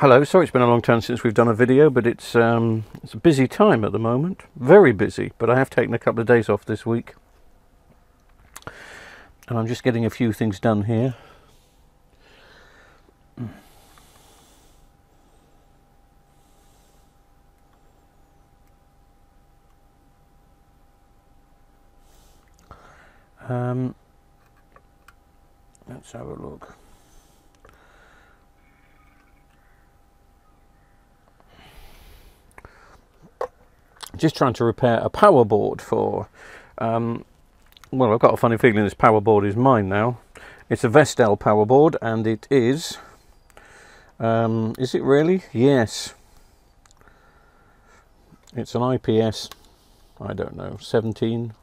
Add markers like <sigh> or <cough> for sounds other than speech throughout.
Hello, sorry it's been a long time since we've done a video, but it's um, it's a busy time at the moment. Very busy, but I have taken a couple of days off this week. And I'm just getting a few things done here. Um, let's have a look. Just trying to repair a power board for. Um, well, I've got a funny feeling this power board is mine now. It's a Vestel power board, and it is. Um, is it really? Yes. It's an IPS. I don't know, 17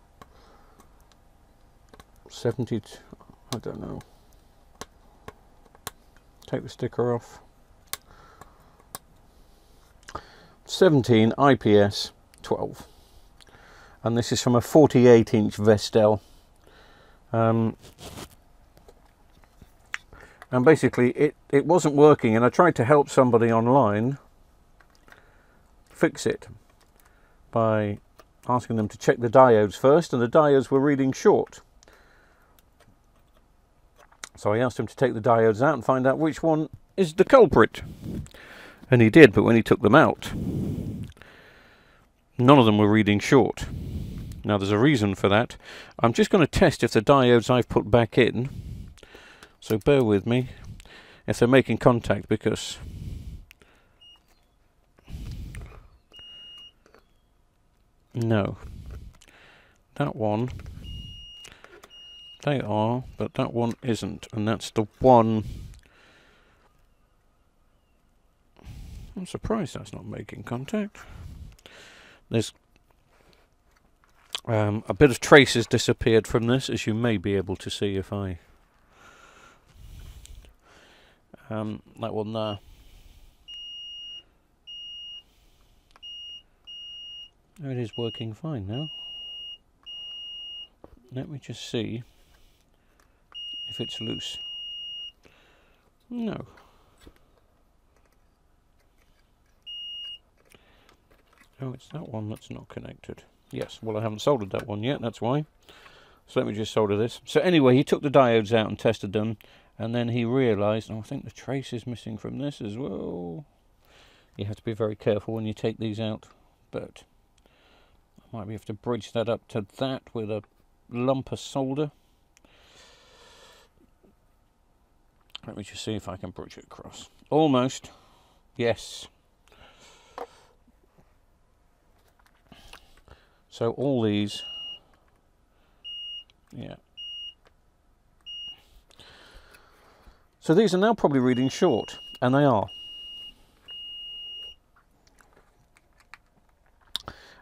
70, I don't know. Take the sticker off. 17 IPS 12. And this is from a 48 inch Vestel. Um, and basically it, it wasn't working and I tried to help somebody online fix it by asking them to check the diodes first and the diodes were reading short. So I asked him to take the diodes out and find out which one is the culprit. And he did, but when he took them out, none of them were reading short. Now there's a reason for that. I'm just going to test if the diodes I've put back in, so bear with me, if they're making contact because no, that one they are, but that one isn't, and that's the one... I'm surprised that's not making contact. There's um, a bit of traces disappeared from this, as you may be able to see if I... Um, that one there. Oh, it is working fine now. Let me just see if it's loose. No. Oh, it's that one that's not connected. Yes, well I haven't soldered that one yet, that's why. So let me just solder this. So anyway, he took the diodes out and tested them, and then he realised, oh, I think the trace is missing from this as well. You have to be very careful when you take these out, but I might be have to bridge that up to that with a lump of solder. Let me just see if I can bridge it across. Almost. Yes. So all these, yeah. So these are now probably reading short, and they are.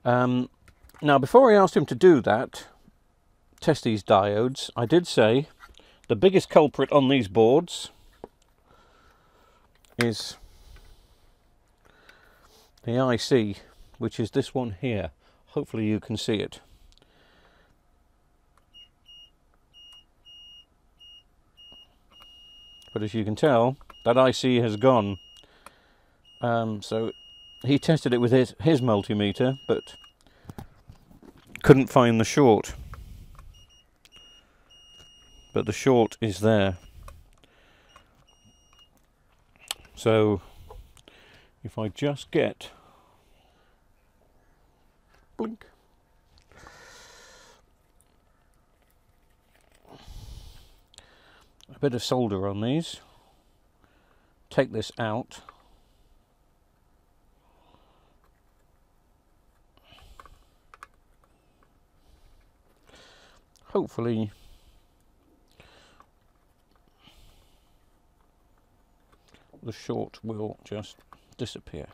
Um, now, before I asked him to do that, test these diodes, I did say the biggest culprit on these boards is the IC, which is this one here. Hopefully you can see it. But as you can tell, that IC has gone. Um, so he tested it with his, his multimeter, but couldn't find the short but the short is there. So if I just get blink. A bit of solder on these. Take this out. Hopefully the short will just disappear.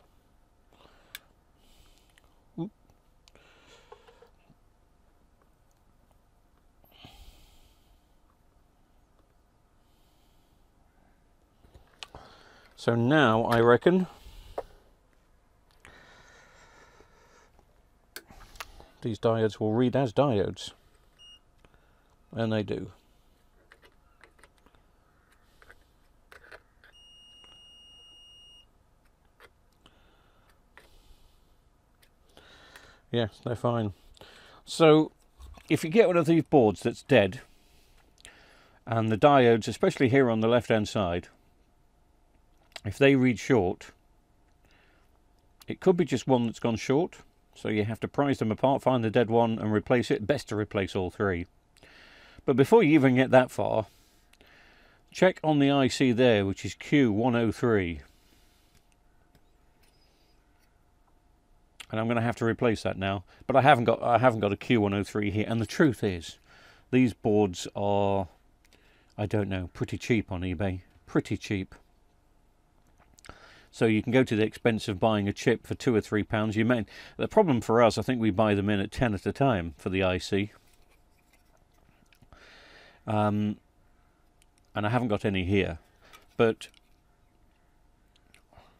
So now I reckon these diodes will read as diodes. And they do. Yeah, they're fine. So if you get one of these boards that's dead, and the diodes, especially here on the left-hand side, if they read short, it could be just one that's gone short. So you have to prise them apart, find the dead one and replace it. Best to replace all three. But before you even get that far, check on the IC there, which is Q103. And I'm going to have to replace that now. But I haven't got I haven't got a Q103 here. And the truth is, these boards are, I don't know, pretty cheap on eBay. Pretty cheap. So you can go to the expense of buying a chip for two or three pounds. You may. The problem for us, I think we buy them in at ten at a time for the IC. Um, and I haven't got any here, but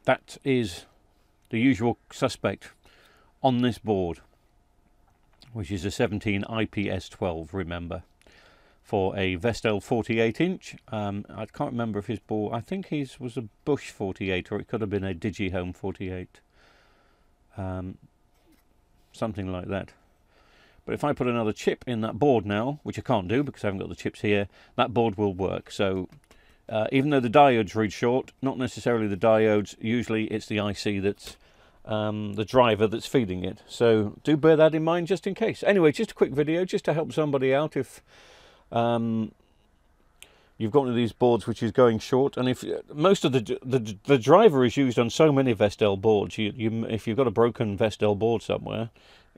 that is the usual suspect on this board, which is a 17 IPS12. Remember for a Vestel 48 inch. Um, I can't remember if his ball, I think his was a Bush 48 or it could have been a DigiHome 48. Um, something like that. But if I put another chip in that board now, which I can't do because I haven't got the chips here, that board will work. So uh, even though the diodes read short, not necessarily the diodes, usually it's the IC that's um, the driver that's feeding it. So do bear that in mind just in case. Anyway, just a quick video just to help somebody out if um, you've got one of these boards which is going short, and if most of the the, the driver is used on so many Vestel boards, you, you if you've got a broken Vestel board somewhere,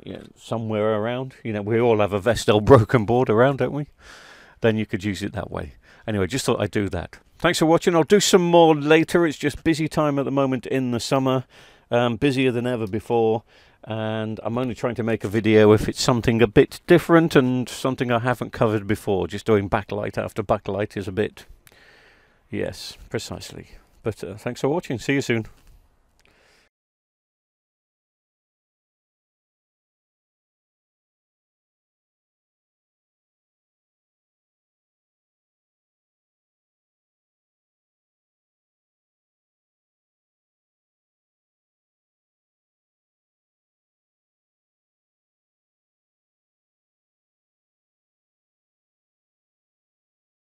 you know, somewhere around, you know, we all have a Vestel <laughs> broken board around, don't we? Then you could use it that way. Anyway, just thought I'd do that. Thanks for watching. I'll do some more later. It's just busy time at the moment in the summer, um, busier than ever before and I'm only trying to make a video if it's something a bit different and something I haven't covered before. Just doing backlight after backlight is a bit... Yes, precisely. But uh, thanks for watching. See you soon.